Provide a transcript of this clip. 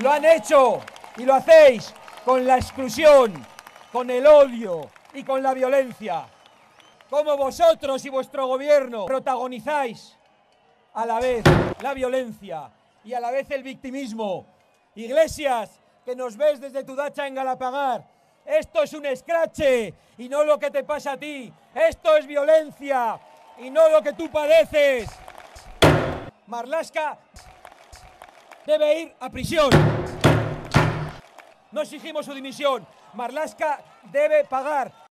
Lo han hecho y lo hacéis con la exclusión, con el odio y con la violencia. Como vosotros y vuestro gobierno protagonizáis a la vez la violencia y a la vez el victimismo. Iglesias, que nos ves desde tu dacha en Galapagar, esto es un escrache y no lo que te pasa a ti. Esto es violencia y no lo que tú padeces. Marlaska debe ir a prisión. No exigimos su dimisión. Marlaska debe pagar